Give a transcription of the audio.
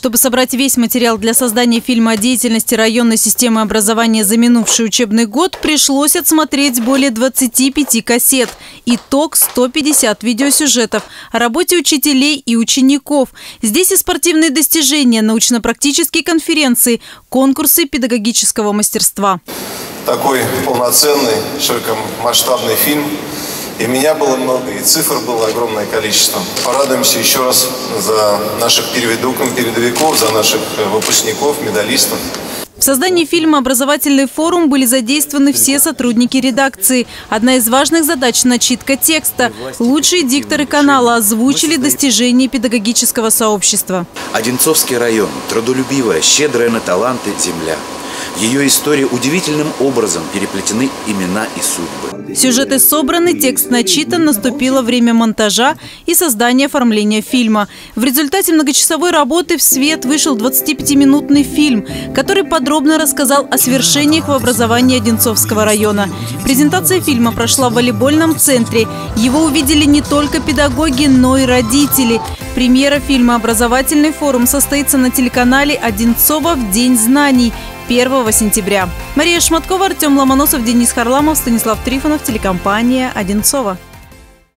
Чтобы собрать весь материал для создания фильма о деятельности районной системы образования за минувший учебный год, пришлось отсмотреть более 25 кассет. Итог – 150 видеосюжетов о работе учителей и учеников. Здесь и спортивные достижения, научно-практические конференции, конкурсы педагогического мастерства. Такой полноценный, широкомасштабный фильм – и меня было много, и цифр было огромное количество. Порадуемся еще раз за наших переводоков, передовиков, за наших э, выпускников, медалистов. В создании фильма «Образовательный форум» были задействованы все сотрудники редакции. Одна из важных задач – начитка текста. Лучшие дикторы канала озвучили достижения педагогического сообщества. Одинцовский район – трудолюбивая, щедрая на таланты земля – ее истории удивительным образом переплетены имена и судьбы. Сюжеты собраны, текст начитан, наступило время монтажа и создания оформления фильма. В результате многочасовой работы в свет вышел 25-минутный фильм, который подробно рассказал о свершениях в образовании Одинцовского района. Презентация фильма прошла в волейбольном центре. Его увидели не только педагоги, но и родители. Премьера фильма «Образовательный форум» состоится на телеканале «Одинцова в День знаний» 1 сентября. Мария Шматкова, Артем Ломоносов, Денис Харламов, Станислав Трифонов, телекомпания «Одинцова».